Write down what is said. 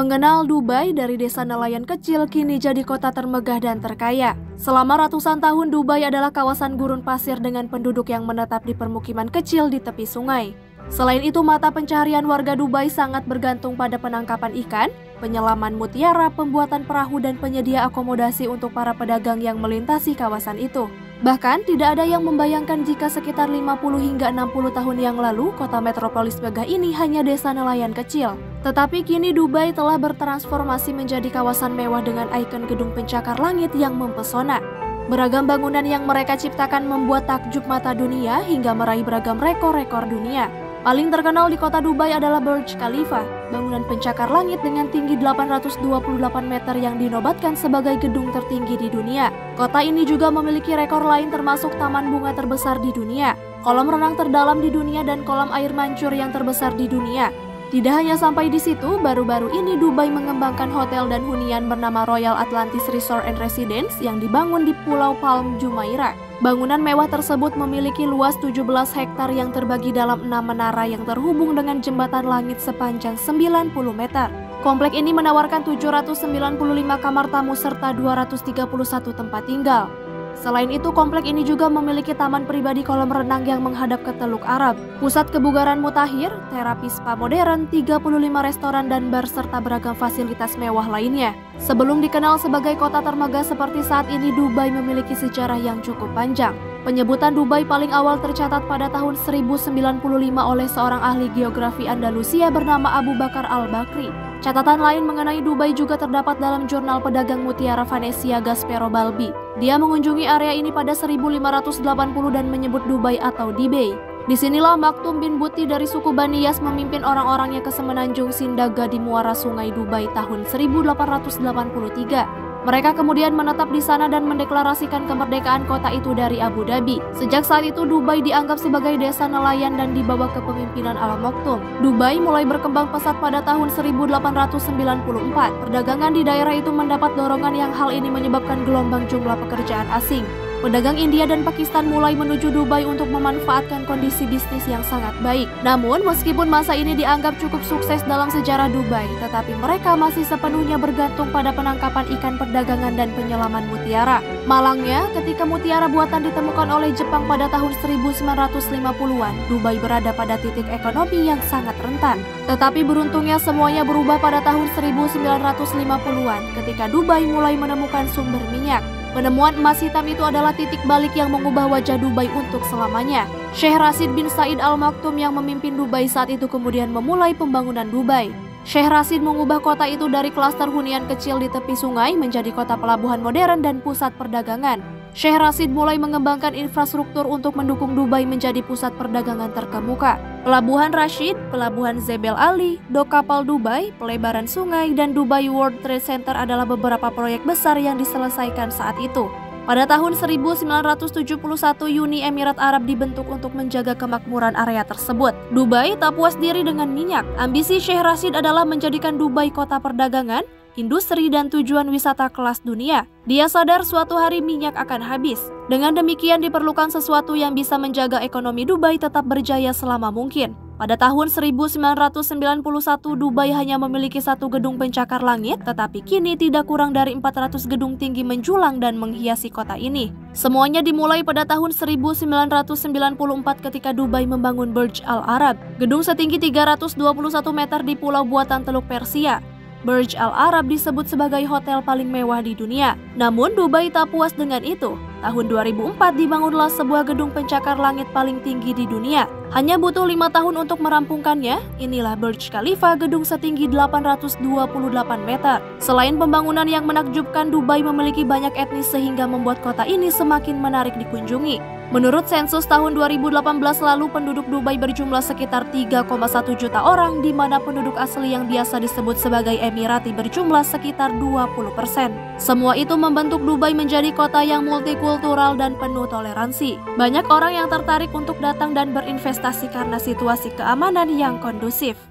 Mengenal Dubai dari desa nelayan kecil kini jadi kota termegah dan terkaya. Selama ratusan tahun Dubai adalah kawasan gurun pasir dengan penduduk yang menetap di permukiman kecil di tepi sungai. Selain itu, mata pencaharian warga Dubai sangat bergantung pada penangkapan ikan, penyelaman mutiara, pembuatan perahu, dan penyedia akomodasi untuk para pedagang yang melintasi kawasan itu. Bahkan, tidak ada yang membayangkan jika sekitar 50 hingga 60 tahun yang lalu, kota metropolis megah ini hanya desa nelayan kecil. Tetapi kini Dubai telah bertransformasi menjadi kawasan mewah dengan ikon gedung pencakar langit yang mempesona. Beragam bangunan yang mereka ciptakan membuat takjub mata dunia hingga meraih beragam rekor-rekor dunia. Paling terkenal di kota Dubai adalah Burj Khalifa, bangunan pencakar langit dengan tinggi 828 meter yang dinobatkan sebagai gedung tertinggi di dunia. Kota ini juga memiliki rekor lain termasuk taman bunga terbesar di dunia, kolam renang terdalam di dunia dan kolam air mancur yang terbesar di dunia. Tidak hanya sampai di situ, baru-baru ini Dubai mengembangkan hotel dan hunian bernama Royal Atlantis Resort and Residence yang dibangun di Pulau Palm Jumeirah. Bangunan mewah tersebut memiliki luas 17 hektar yang terbagi dalam enam menara yang terhubung dengan jembatan langit sepanjang 90 meter. Komplek ini menawarkan 795 kamar tamu serta 231 tempat tinggal. Selain itu, komplek ini juga memiliki taman pribadi kolam renang yang menghadap ke Teluk Arab, pusat kebugaran mutakhir, terapi spa modern, 35 restoran dan bar serta beragam fasilitas mewah lainnya. Sebelum dikenal sebagai kota termegah seperti saat ini, Dubai memiliki sejarah yang cukup panjang. Penyebutan Dubai paling awal tercatat pada tahun 1095 oleh seorang ahli geografi Andalusia bernama Abu Bakar al-Bakri. Catatan lain mengenai Dubai juga terdapat dalam jurnal pedagang mutiara Venesia Gaspero Balbi. Dia mengunjungi area ini pada 1580 dan menyebut Dubai atau Dibay. Di sinilah Maktum bin Buti dari suku Bani Yas memimpin orang-orangnya ke semenanjung Sindaga di muara sungai Dubai tahun 1883. Mereka kemudian menetap di sana dan mendeklarasikan kemerdekaan kota itu dari Abu Dhabi. Sejak saat itu Dubai dianggap sebagai desa nelayan dan dibawa kepemimpinan Al Maktoum. Dubai mulai berkembang pesat pada tahun 1894. Perdagangan di daerah itu mendapat dorongan yang hal ini menyebabkan gelombang jumlah pekerjaan asing. Pedagang India dan Pakistan mulai menuju Dubai untuk memanfaatkan kondisi bisnis yang sangat baik. Namun, meskipun masa ini dianggap cukup sukses dalam sejarah Dubai, tetapi mereka masih sepenuhnya bergantung pada penangkapan ikan perdagangan dan penyelaman mutiara. Malangnya, ketika mutiara buatan ditemukan oleh Jepang pada tahun 1950-an, Dubai berada pada titik ekonomi yang sangat rentan. Tetapi beruntungnya semuanya berubah pada tahun 1950-an ketika Dubai mulai menemukan sumber minyak. Penemuan emas hitam itu adalah titik balik yang mengubah wajah Dubai untuk selamanya. Syekh Rashid bin Said Al Maktum yang memimpin Dubai saat itu kemudian memulai pembangunan Dubai. Syekh Rashid mengubah kota itu dari klaster hunian kecil di tepi sungai menjadi kota pelabuhan modern dan pusat perdagangan. Syekh Rashid mulai mengembangkan infrastruktur untuk mendukung Dubai menjadi pusat perdagangan terkemuka. Pelabuhan Rashid, Pelabuhan Zebel Ali, dok kapal Dubai, pelebaran sungai, dan Dubai World Trade Center adalah beberapa proyek besar yang diselesaikan saat itu. Pada tahun 1971, Uni Emirat Arab dibentuk untuk menjaga kemakmuran area tersebut. Dubai tak puas diri dengan minyak. Ambisi Syekh Rashid adalah menjadikan Dubai kota perdagangan, industri, dan tujuan wisata kelas dunia. Dia sadar suatu hari minyak akan habis. Dengan demikian diperlukan sesuatu yang bisa menjaga ekonomi Dubai tetap berjaya selama mungkin. Pada tahun 1991, Dubai hanya memiliki satu gedung pencakar langit, tetapi kini tidak kurang dari 400 gedung tinggi menjulang dan menghiasi kota ini. Semuanya dimulai pada tahun 1994 ketika Dubai membangun Burj Al Arab, gedung setinggi 321 meter di pulau buatan Teluk Persia. Burj Al Arab disebut sebagai hotel paling mewah di dunia. Namun Dubai tak puas dengan itu. Tahun 2004 dibangunlah sebuah gedung pencakar langit paling tinggi di dunia. Hanya butuh lima tahun untuk merampungkannya, inilah Burj Khalifa gedung setinggi 828 meter. Selain pembangunan yang menakjubkan, Dubai memiliki banyak etnis sehingga membuat kota ini semakin menarik dikunjungi. Menurut sensus tahun 2018 lalu penduduk Dubai berjumlah sekitar 3,1 juta orang di mana penduduk asli yang biasa disebut sebagai Emirati berjumlah sekitar 20 persen. Semua itu membentuk Dubai menjadi kota yang multikultural dan penuh toleransi. Banyak orang yang tertarik untuk datang dan berinvestasi karena situasi keamanan yang kondusif.